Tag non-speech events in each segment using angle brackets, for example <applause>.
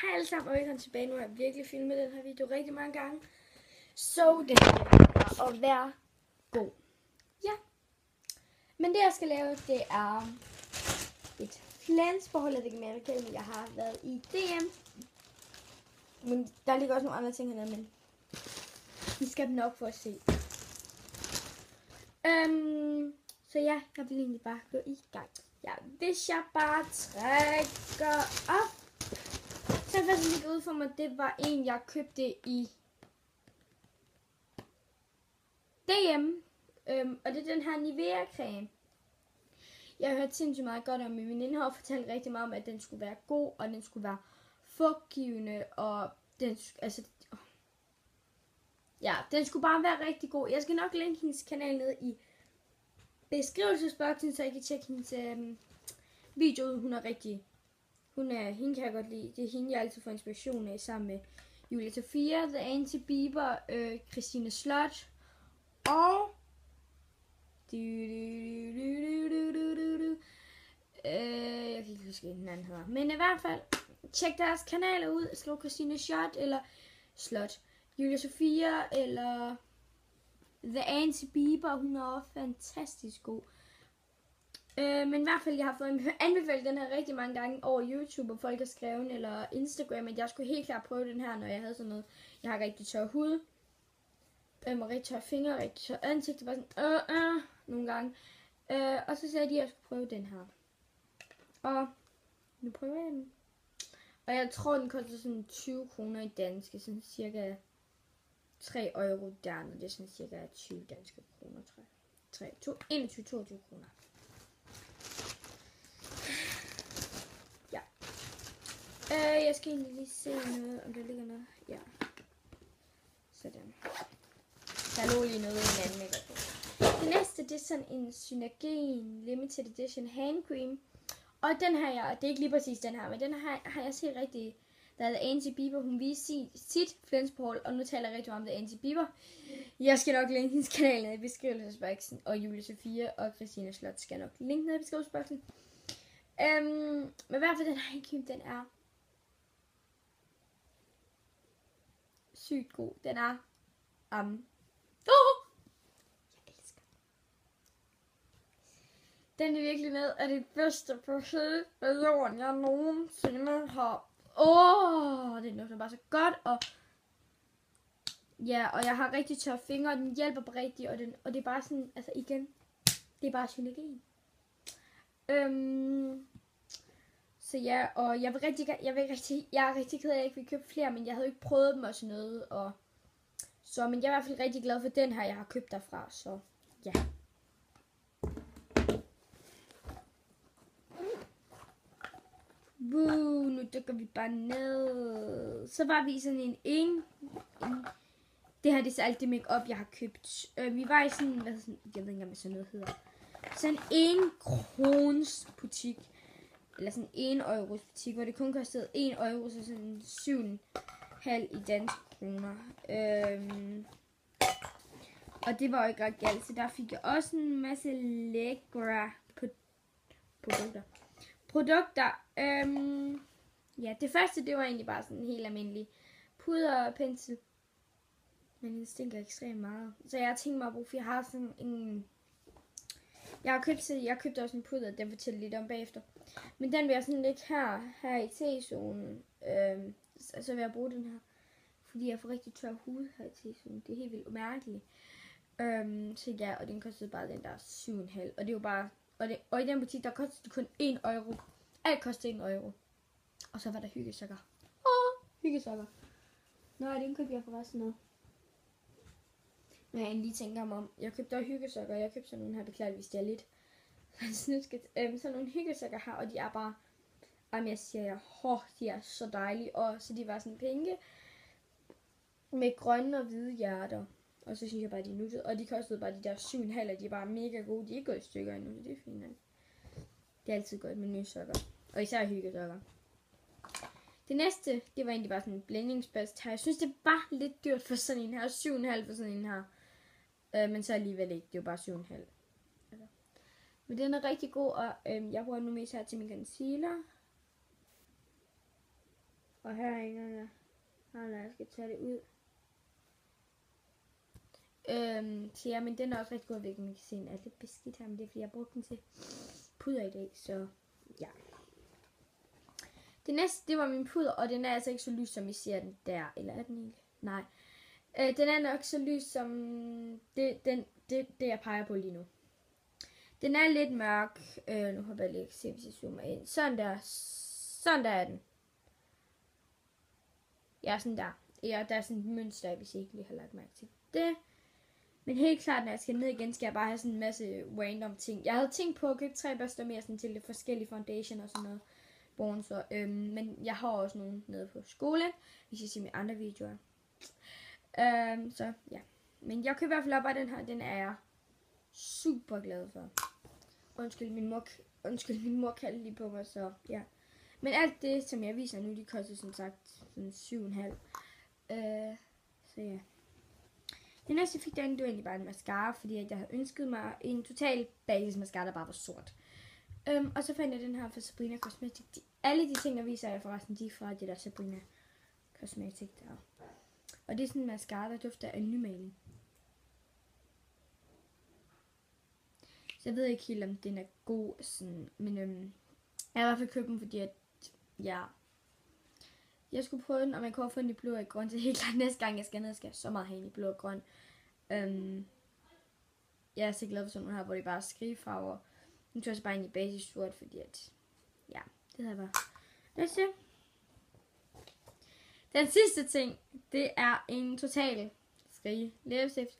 Hej alle sammen, og velkommen tilbage. Nu har jeg virkelig filmet den her video rigtig mange gange. Så det er at være god. Ja. Men det jeg skal lave, det er et Flensborg, det kan mere men jeg har været i DM. Men der ligger også nogle andre ting hernede, men vi skal nok for at se. Øhm, så ja, jeg vil egentlig bare gå i gang. Ja, hvis jeg bare trækker op, så er faktisk lidt ud for mig, det var en, jeg købte i DM. Øhm, og det er den her Nivea creme. Jeg har hørt sindssygt meget godt om, min veninde har fortalt rigtig meget om, at den skulle være god, og den skulle være fugtgivende, og den, altså, ja, den skulle bare være rigtig god. Jeg skal nok linke hendes kanal ned i beskrivelsesboksen, så I kan tjekke hendes øhm, video ud. Hun er rigtig, hun er, hende kan jeg godt lide. Det er hende, jeg altid får inspiration af, sammen med Julia Sofia, The Anti Bieber, øh, Christine Slot, og du, du, du, du, du, du, du. Øh, jeg kan ikke huske, hvad den anden hedder. Men i hvert fald, tjek deres kanaler ud. Skriv Christine Shot eller Slot. Julia Sofia eller The Anti Bieber. Hun er også fantastisk god. Øh, men i hvert fald, jeg har fået <laughs> anbefalet den her rigtig mange gange over YouTube, og folk har skrevet, eller Instagram, at jeg skulle helt klart prøve den her, når jeg havde sådan noget. Jeg har rigtig tør hud, øhm, og rigtig tør fingre, rigtig tør ansigt, det var sådan, øh, øh, nogle gange. Øh, og så sagde de, at jeg skulle prøve den her. Og nu prøver jeg den. Og jeg tror, den koster sådan 20 kroner i danske, sådan cirka 3 euro dernede. Det er sådan cirka 20 danske kroner, tror jeg. 3, 2, 21, 22 kroner. Ja. Øh, jeg skal egentlig lige se noget, om der ligger noget. Ja. Sådan. Der lå lige noget i en anden makeup. Det næste, det er sådan en Synergen Limited Edition Hand Cream. Og den her, jeg, det er ikke lige præcis den her, men den her har jeg set rigtig, der er Angie Bieber, hun viste sit, sit Flensborg, og nu taler jeg rigtig om det Angie Bieber. Jeg skal nok linke hendes kanal ned i beskrivelsesboksen, og Julie Sofia og Christina Slot skal nok linke ned i beskrivelsesboksen. Um, men i hvert fald den her cream, den er sygt god. Den er um, oh! Jeg elsker den. Den er virkelig med af det bedste på hele jorden, jeg nogensinde har. Åh, oh, det lugter bare så godt, og ja, og jeg har rigtig tørre fingre, og den hjælper på rigtig, og, den, og det er bare sådan, altså igen, det er bare synergien. Øhm, så ja, og jeg vil rigtig, jeg vil rigtig, jeg er rigtig ked af, at jeg ikke vil købe flere, men jeg havde ikke prøvet dem og sådan noget, og så, men jeg er i hvert fald rigtig glad for den her, jeg har købt derfra, så ja. Woo, nu dykker vi bare ned. Så var vi sådan en en, en det her det er så alt det makeup jeg har købt. Øh, vi var i sådan, hvad sådan, jeg ved ikke engang, hvad sådan noget hedder. Sådan en krons butik. Eller sådan en euros butik, hvor det kun kostede 1 euro, så sådan 7,5 i danske kroner. Øhm, og det var jo ikke ret galt, så der fik jeg også en masse lækre produkter. Produkter. Øhm, ja, det første, det var egentlig bare sådan en helt almindelig puder og pensel. Men den stinker ekstremt meget. Så jeg tænkte mig at bruge, for jeg har sådan en... Jeg har købt, jeg købte også en puder, den fortæller lidt om bagefter. Men den vil jeg sådan lidt her, her i T-zonen. Øhm, så, så vil jeg bruge den her. Fordi jeg får rigtig tør hud her i T-zonen. Det er helt vildt mærkeligt. Øhm, så ja, og den kostede bare den der 7,5. Og det er jo bare... Og, det, og i den butik, der kostede det kun 1 euro. Alt kostede 1 euro. Og så var der hyggesokker. Åh, hyggesokker. Nå, den købte jeg forresten noget. Når jeg lige tænker mig om. Jeg købte også hyggesokker. Jeg købte sådan nogle her, beklager hvis det er lidt <laughs> snusket. Øhm, sådan nogle hyggesokker her, og de er bare... Jamen, jeg siger jer, oh, de er så dejlige. Og så de var sådan pinke. Med grønne og hvide hjerter. Og så synes jeg bare, de er nuttet. Og de kostede bare de der 7,5, og de er bare mega gode. De er ikke gået i stykker endnu, så det er fint. Det er altid godt med nye sokker. Og især hyggesokker. Det næste, det var egentlig bare sådan en blændingsbast her. Jeg synes, det var lidt dyrt for sådan en her. 7,5 for sådan en her. Øh, men så alligevel ikke. Det er jo bare 7,5. Altså. Men den er rigtig god, og øh, jeg bruger den nu mest her til min concealer. Og her er en af når jeg skal tage det ud. Øhm, så ja, men den er også rigtig god hvilket Man kan se, den er lidt beskidt her, men det er fordi, jeg brugte den til puder i dag, så ja. Det næste, det var min puder, og den er altså ikke så lys, som I ser den der. Eller er den ikke? Nej. Øh, den er nok så lys, som det, den, det, det, jeg peger på lige nu. Den er lidt mørk. Øh, nu har jeg lige se, hvis jeg zoomer ind. Sådan der. Sådan der er den. Ja, sådan der. Ja, der er sådan et mønster, hvis I ikke lige har lagt mærke til det. Men helt klart, når jeg skal ned igen, skal jeg bare have sådan en masse random ting. Jeg havde tænkt på at købe tre børster mere sådan til lidt forskellige foundation og sådan noget. Bronzer. Øhm, men jeg har også nogle nede på skole, hvis jeg ser mine andre videoer. Øhm, så ja. Men jeg kan i hvert fald op af den her. Den er jeg super glad for. Undskyld, min mor, undskyld, min mor kaldte lige på mig, så ja. Men alt det, som jeg viser nu, de koster som sagt sådan 7,5. Øh, så ja. Den næste, jeg fik derinde, det var egentlig bare en mascara, fordi at jeg havde ønsket mig en total basis mascara, der bare var sort. Um, og så fandt jeg den her fra Sabrina Cosmetics. De, alle de ting, jeg viser jeg forresten, de er fra det der Sabrina Cosmetics der. Og det er sådan en mascara, der dufter af nymaling. Så jeg ved ikke helt, om den er god, sådan, men øhm, jeg har i hvert fald købt den, fordi at, ja, jeg skulle prøve den, og man kan få den i blå og grøn, så helt klart næste gang jeg skal ned, skal jeg så meget have den i blå og grøn. Øhm, jeg er så glad for sådan nogle her, hvor det bare er skrigefarver. Nu tog jeg så bare ind i basis sort, fordi at, ja, det havde bare. Næste. Den sidste ting, det er en total skrige læbestift.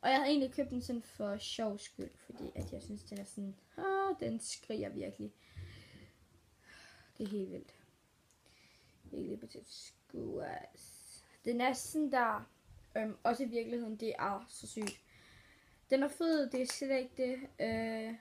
Og jeg havde egentlig købt den sådan for sjov skyld, fordi at jeg synes, den er sådan, åh, den skriger virkelig. Det er helt vildt. Virkelig på til skuas. Den er sådan der, øhm, også i virkeligheden, det er så sygt. Den er fed, det er slet ikke det. Øh,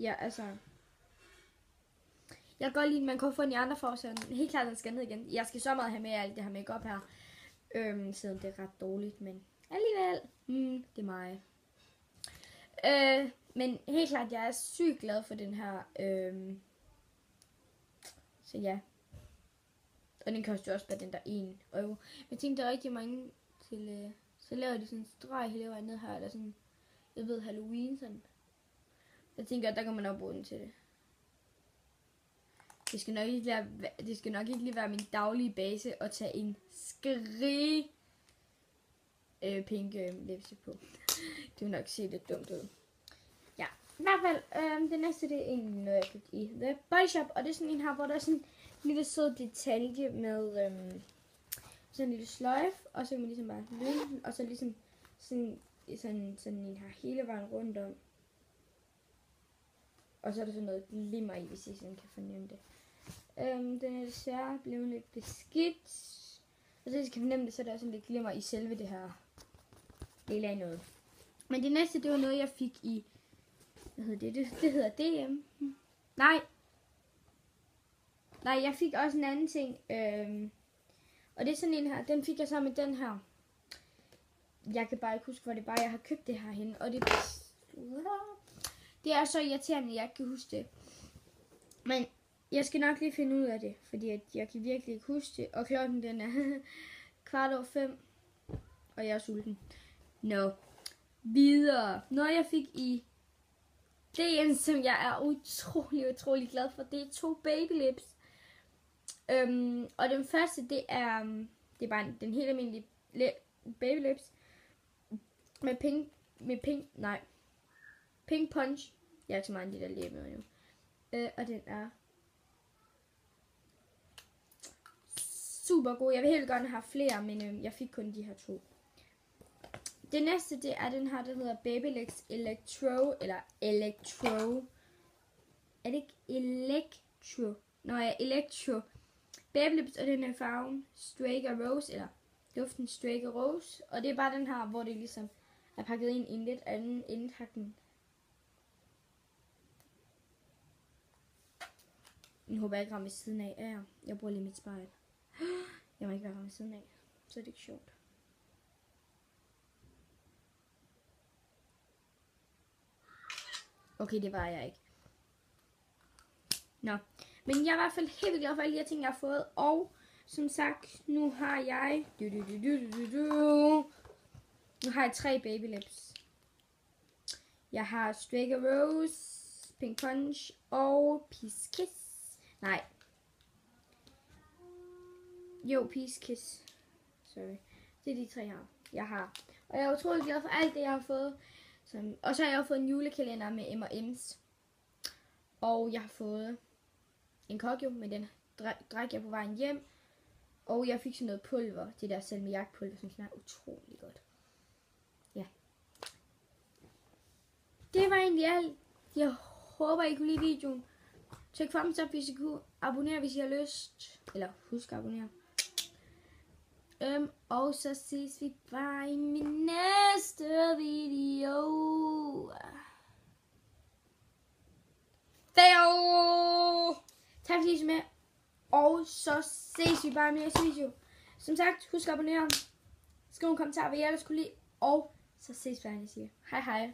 ja, altså, jeg kan godt lide, at man kan få den i andre farver, så helt klart, den skal ned igen. Jeg skal så meget have med alt det her makeup her. Øhm, selvom det er ret dårligt, men alligevel, mm, det er mig. Øh, men helt klart, jeg er sygt glad for den her. Øhm, så ja. Og den koster jo også bare den der 1 euro. Jeg tænkte, der er rigtig mange til... Øh, så laver de sådan en streg hele vejen ned her, eller sådan, jeg ved, Halloween sådan. Jeg tænker, at der kan man også bruge den til det. Det skal nok ikke, være, det skal nok ikke lige være min daglige base at tage en skrig øh, pink øh, lipse på. <laughs> det vil nok se lidt dumt ud. Ja, i hvert fald, øh, det næste det er en, noget, jeg købte i The Body Shop. Og det er sådan en her, hvor der er sådan en lille sød detalje med øh, sådan en lille sløjf. Og så kan man ligesom bare løbe den, og så ligesom sådan, sådan, sådan en her hele vejen rundt om. Og så er der sådan noget glimmer i, hvis I sådan kan fornemme det. Øhm, den er desværre blevet lidt beskidt. Og så skal I fornemme det, så er der sådan lidt glimmer i selve det her lille af noget. Men det næste, det var noget, jeg fik i... Hvad hedder det? Det, det hedder DM. Nej. Nej, jeg fik også en anden ting. Øhm, og det er sådan en her. Den fik jeg sammen med den her. Jeg kan bare ikke huske, hvor det bare jeg har købt det her hen. Og det, det er så irriterende, at jeg ikke kan huske det. Men jeg skal nok lige finde ud af det, fordi at jeg kan virkelig ikke huske det. Og klokken den er <laughs> kvart over fem, og jeg er sulten. No. Videre. Når jeg fik i det som jeg er utrolig, utrolig glad for, det er to baby lips. Øhm, og den første, det er, det er bare den helt almindelige baby lips. Med pink, med pink, nej. Pink punch. Jeg er ikke så meget de der læber jo. Øh, og den er super god. Jeg vil helt gerne have flere, men øh, jeg fik kun de her to. Det næste, det er den her, der hedder Babylex Electro, eller Electro. Er det ikke Electro? Nå ja, Electro. Babylips, og den er farven Straker Rose, eller duften Straker Rose. Og det er bare den her, hvor det ligesom er pakket ind i en lidt anden indpakning. Nu håber jeg ikke rammer ved siden af. Ja, jeg bruger lige mit spejl. Jeg må ikke være ved siden af, så er det ikke sjovt. Okay, det var jeg ikke. Nå. Men jeg er i hvert fald helt vildt glad for alle de her ting, jeg har fået. Og som sagt, nu har jeg... Du, du, du, du, du, du. Nu har jeg tre baby lips. Jeg har Strega Rose, Pink Punch og Peace Kiss. Nej. Jo, Peace Kiss. Sorry. Det er de tre her, jeg har. Og jeg er utrolig glad for alt det, jeg har fået. Som, og så har jeg også fået en julekalender med M&M's. Og jeg har fået en kokjo, men den drak jeg på vejen hjem. Og jeg fik sådan noget pulver, det der salmiakpulver, som smager utrolig godt. Ja. Det var egentlig alt. Jeg håber, I kunne lide videoen. Tryk thumbs up, hvis I kunne. Abonner, hvis I har lyst. Eller husk at abonnere. Øhm, og så ses vi bare i min næste video. Theo! Tak fordi I så med. Og så ses vi bare i min næste video. Som sagt, husk at abonnere. Skriv en kommentar, hvad I ellers kunne lide. Og så ses vi, hvad jeg siger. Hej hej.